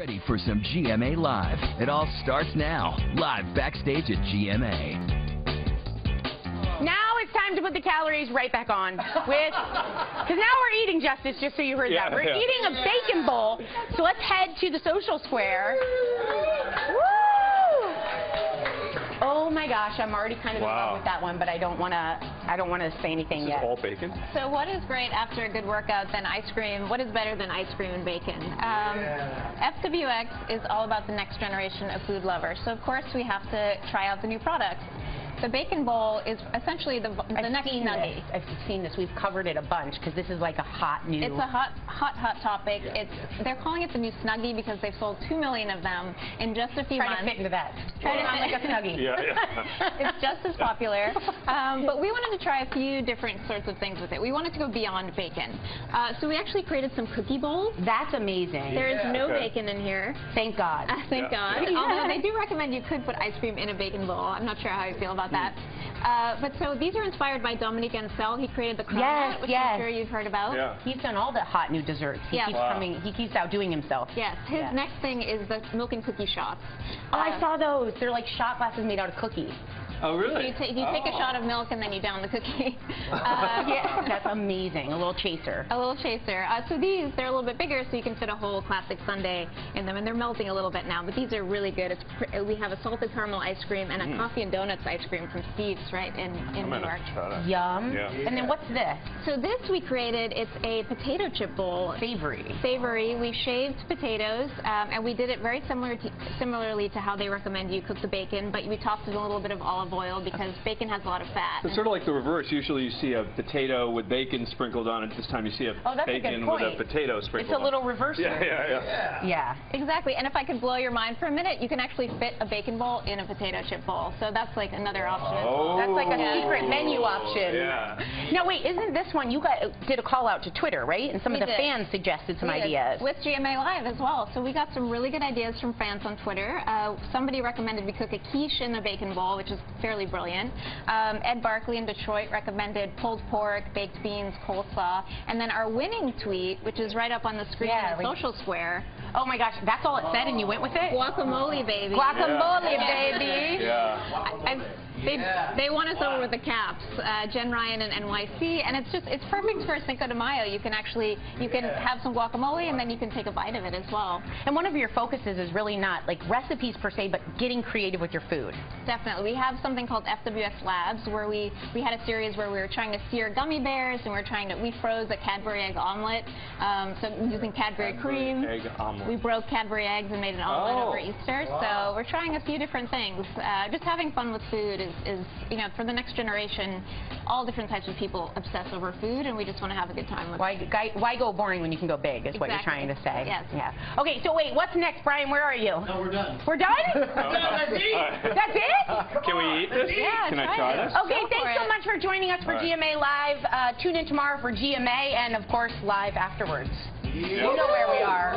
ready for some GMA Live. It all starts now, live backstage at GMA. Now it's time to put the calories right back on with, because now we're eating justice, just so you heard Yeah, that. We're yeah. eating a bacon bowl, so let's head to the social square. Woo! Oh my gosh, I'm already kind of in love with that one, but I don't want to, I don't want to say anything This is yet. all bacon? So what is great after a good workout than ice cream? What is better than ice cream and bacon? Um, FWX is all about the next generation of food lovers. So of course we have to try out the new products. The bacon bowl is essentially the, the I've next seen nugget. this. I've seen this. We've covered it a bunch because this is like a hot new. It's a hot, hot, hot topic. It's they're calling it the new Snuggie because they've sold two million of them in just a few Trying months. to fit into that. Trying to Sound like a snuggie. Yeah, yeah. it's just as popular. Um, but we wanted to try a few different sorts of things with it. We wanted to go beyond bacon. Uh, so we actually created some cookie bowls. That's amazing. There is no Okay. bacon in here. Thank God. Uh, thank Yeah. God. Although they do recommend you could put ice cream in a bacon bowl. I'm not sure how you feel about that. Uh, but so these are inspired by Dominique Ansel. He created the Yes, cronut, which yes. I'm sure you've heard about. Yeah. He's done all the hot new desserts. He Yes. keeps Wow. coming. He keeps outdoing himself. Yes. His Yeah. next thing is the milk and cookie shots. Oh, I Uh, saw those. They're like shot glasses made out of cookies. Oh, So really? you, you take a Oh. shot of milk and then you down the cookie. Uh, yeah, that's amazing. A little chaser. A little chaser. Uh, so these, they're a little bit bigger, so you can fit a whole classic sundae in them, and they're melting a little bit now. But these are really good. It's pr- uh, we have a salted caramel ice cream and a coffee and donuts ice cream from Steve's, right in in I'm New York. Yum. Yeah. And then what's this? So this we created. It's a potato chip bowl. Savory. Savory. We shaved potatoes, um, and we did it very similar to, similarly to how they recommend you cook the bacon, but we tossed in a little bit of olive oil because bacon has a lot of fat. It's sort of like the reverse. Usually you see a potato with bacon sprinkled on it. This time you see a Oh, that's a good bacon with a point. potato It's sprinkled a on little it. reverser. Yeah, yeah, yeah. Yeah. Exactly, and if I could blow your mind for a minute, you can actually fit a bacon bowl in a potato chip bowl. So that's like another option. as well. Oh. That's like a secret menu option. Yeah. Now wait, isn't this one you got did a call out to Twitter, right? And some We of the did. fans suggested some We did, ideas. With GMA Live as well. So we got some really good ideas from fans on Twitter. Uh, somebody recommended we cook a quiche in a bacon bowl, which is fairly brilliant. Um, Ed Barkley in Detroit recommended pulled pork, baked beans, coleslaw. And then our winning tweet, which is right up on the screen Yeah, in the social square, Oh my gosh, that's all it said, and you went with it. guacamole, baby. Guacamole, Yeah. baby. Yeah. I, they, they won us over with the caps, uh, Jen Ryan and NYC, and it's just it's perfect for Cinco de Mayo. You can actually you can have some guacamole and then you can take a bite of it as well. And one of your focuses is really not like recipes per se, but getting creative with your food. Definitely, we have something called FWX Labs where we we had a series where we were trying to sear gummy bears and we are trying to we froze a Cadbury egg omelet, um, so using Cadbury cream. Egg omelet. We broke Cadbury eggs and made an omelet Oh. over Easter. So we're trying a few different things. Uh, just having fun with food is, is, you know, for the next generation, all different types of people obsess over food, and we just want to have a good time with Why, guy, why go boring when you can go big? Is what you're trying to say. Yes. Yeah. Okay. So wait, what's next, Brian? Where are you? No, we're done. We're done. that's it. That's it? Can we eat this? Yeah, Can I try try it. this? Okay, Go thanks so it. much for joining us for All right. GMA Live. Uh, tune in tomorrow for GMA and, of course, live afterwards. Yeah. You know where we are.